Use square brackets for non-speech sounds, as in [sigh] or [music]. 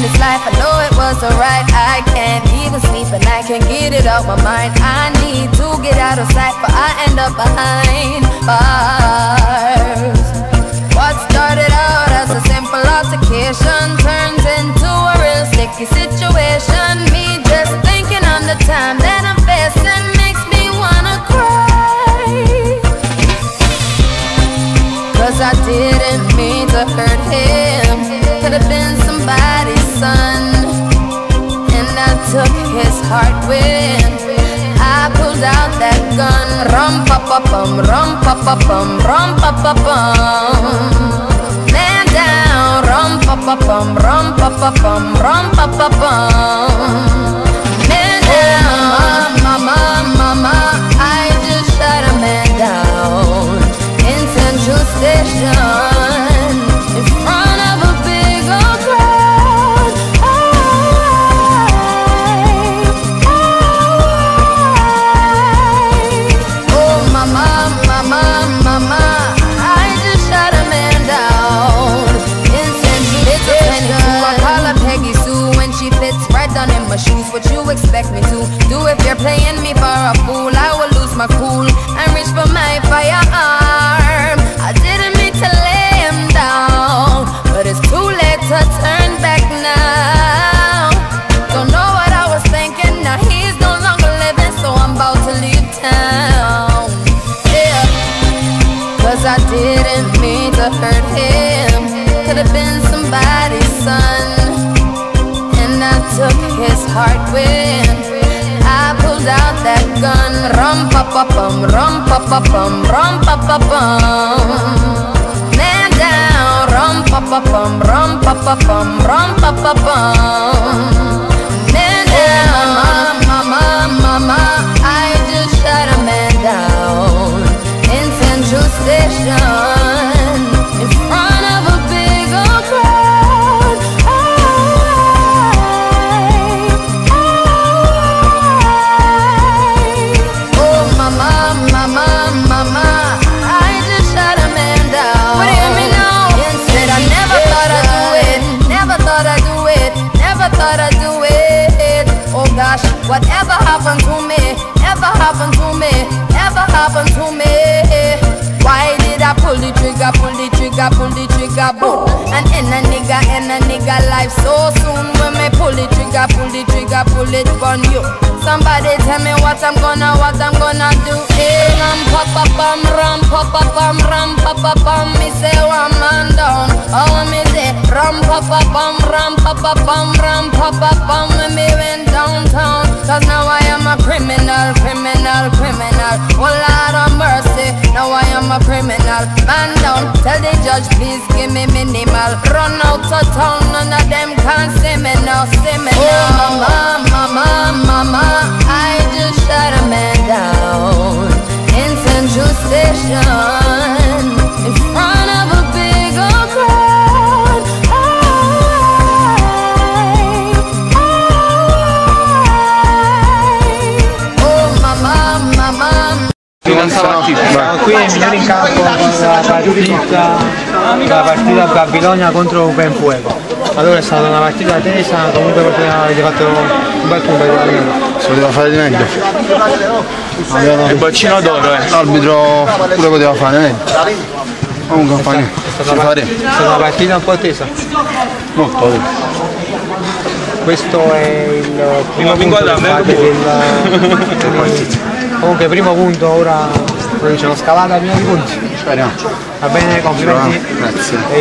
this life, I know it was alright. I can't even sleep and I can't get it out my mind. I need to get out of sight, but I end up behind bars. What started out as a simple altercation turns into a real sticky situation. Me just thinking on the time that I'm facing makes me wanna cry. Cause I didn't mean to hurt him. Heart when I pulled out that gun. Rum pa pa bum, rum pa pa bum, rum pa pa bum. Man down, rum pa pa bum, rum pa pa bum, rum pa pa bum. Do if you're playing me for a fool? I will lose my cool and reach for my firearm. I didn't mean to lay him down, but it's too late to turn back now. Don't know what I was thinking. Now he's no longer living, so I'm about to leave town. Yeah. Cause I didn't mean to hurt him. Could have been somebody's son. And I took his heart out that gun. Rum pa pa bum, rum pa pa bum, rum pa pa bum. Man down, rum pa pa bum, rum pa pa bum, rum pa pa bum. I'd do it. Oh gosh, whatever happened to me, ever happened to me, ever happened to me. Why did I pull the trigger, pull the trigger, pull the trigger, boom? And in a nigga, in a nigga life so soon. When me pull the trigger, pull the trigger, pull it on you. Somebody tell me what I'm gonna, what I'm gonna do. Hey, ram pa pa bum, ram pa pa bum, ram pa pa bum. Pa pa bum, ram pa pa bum, ram pa pa bum. When me went downtown, cause now I am a criminal, criminal, criminal. Oh Lord of mercy, now I am a criminal. Man down, tell the judge please give me minimal. Run out of town, none of them can see me now, see me now. Oh mama, mama, mama, I just shot a Siamo qui ai migliori in campo con la partita, la partita Babilonia contro Open Fuego. Allora è stata una partita tesa, comunque avete fatto un bel punto di Si poteva fare di meglio. Il boccino d'oro, eh. L'arbitro pure poteva fare meglio. Comunque fa niente. È stata, è stata una partita un po' tesa. Molto. Questo è il primo punto fate dopo. del- [laughs] Comunque primo punto ora c'è una scalata piena di punti. Speriamo. Va bene, complimenti. Grazie.